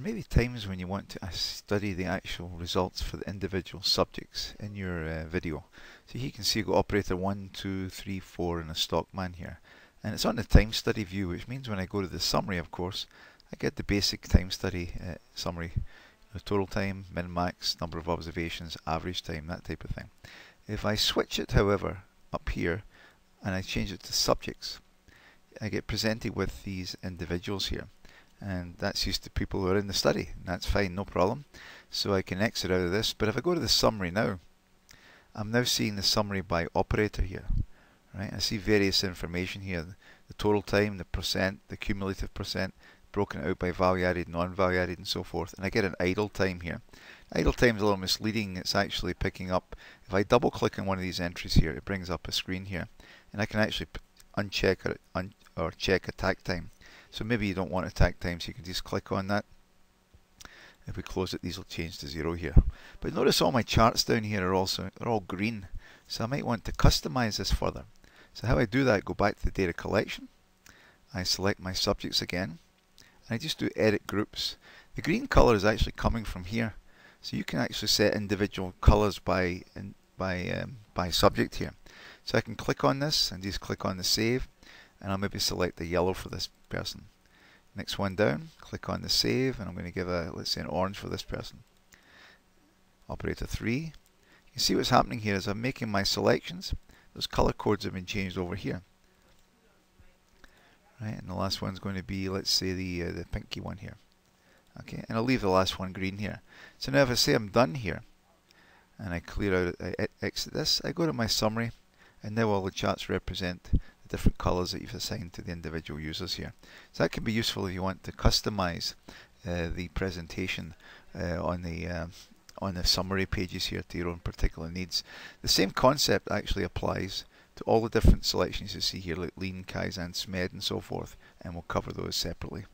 There may be times when you want to uh, study the actual results for the individual subjects in your uh, video. So you can see you've got operator 1, 2, 3, 4 and a stockman here. And it's on the time study view, which means when I go to the summary, of course, I get the basic time study uh, summary. The total time, min, max, number of observations, average time, that type of thing. If I switch it, however, up here, and I change it to subjects, I get presented with these individuals here and that's used to people who are in the study and that's fine no problem. So I can exit out of this. But if I go to the summary now I'm now seeing the summary by operator here right? I see various information here. The total time the percent the cumulative percent broken out by value added non-value added and so forth. And I get an idle time here. Idle time is a little misleading. It's actually picking up. If I double click on one of these entries here it brings up a screen here and I can actually uncheck or, un or check attack time so maybe you don't want attack time, so you can just click on that. If we close it, these will change to zero here. But notice all my charts down here are also they're all green. So I might want to customize this further. So how I do that, go back to the data collection. I select my subjects again. And I just do edit groups. The green color is actually coming from here. So you can actually set individual colors by by um, by subject here. So I can click on this and just click on the save and I'll maybe select the yellow for this person. Next one down, click on the save and I'm going to give a, let's say an orange for this person. Operator 3. You see what's happening here is I'm making my selections. Those color codes have been changed over here. Right, and the last one's going to be, let's say, the uh, the pinky one here. Okay, and I'll leave the last one green here. So now if I say I'm done here, and I clear out, I exit this, I go to my summary, and now all the charts represent different colors that you've assigned to the individual users here. So that can be useful if you want to customize uh, the presentation uh, on the uh, on the summary pages here to your own particular needs. The same concept actually applies to all the different selections you see here like Lean, Kaizen, SMED and so forth and we'll cover those separately.